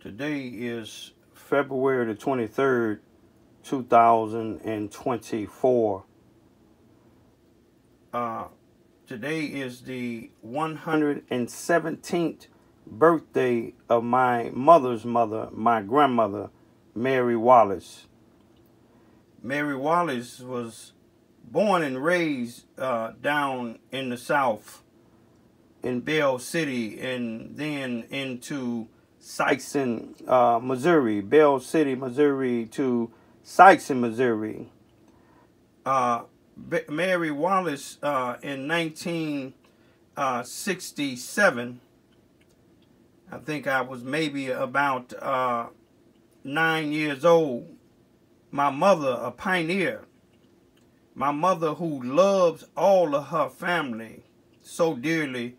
Today is February the 23rd, 2024. Uh, today is the 117th birthday of my mother's mother, my grandmother, Mary Wallace. Mary Wallace was born and raised uh, down in the South in Bell City and then into Sikeston, uh, Missouri, Bell City, Missouri to Sikeston, Missouri. Uh, Mary Wallace uh, in 1967, I think I was maybe about uh, nine years old. My mother, a pioneer, my mother who loves all of her family so dearly,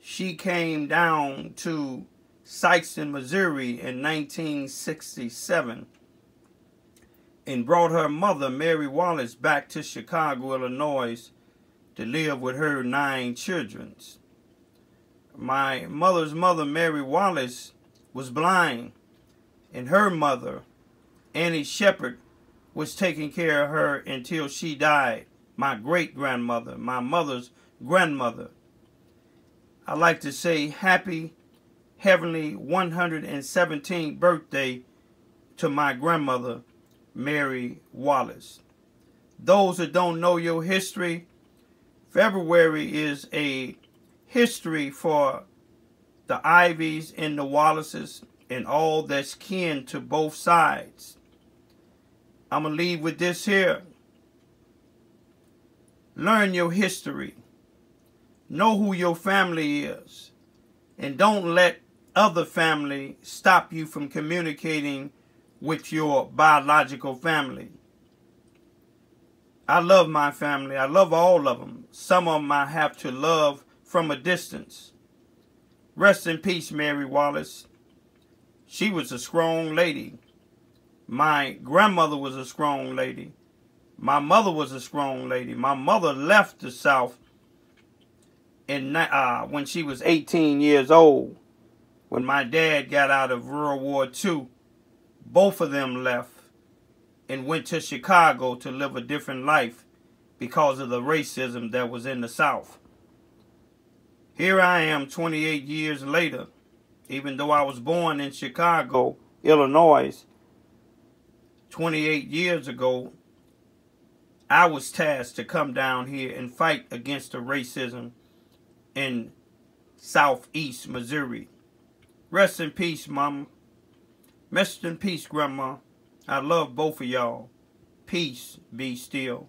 she came down to Sikeston, Missouri in 1967 and brought her mother, Mary Wallace, back to Chicago, Illinois to live with her nine children. My mother's mother, Mary Wallace, was blind, and her mother, Annie Shepherd, was taking care of her until she died. My great-grandmother, my mother's grandmother. I like to say happy heavenly 117th birthday to my grandmother, Mary Wallace. Those that don't know your history, February is a history for the Ivies and the Wallaces and all that's kin to both sides. I'm going to leave with this here. Learn your history. Know who your family is. And don't let other family stop you from communicating with your biological family. I love my family. I love all of them. Some of them I have to love from a distance. Rest in peace, Mary Wallace. She was a strong lady. My grandmother was a strong lady. My mother was a strong lady. My mother left the South in uh, when she was 18 years old when my dad got out of World War II, both of them left and went to Chicago to live a different life because of the racism that was in the South. Here I am 28 years later, even though I was born in Chicago, Illinois, 28 years ago, I was tasked to come down here and fight against the racism in southeast Missouri. Rest in peace, Mama. Rest in peace, Grandma. I love both of y'all. Peace be still.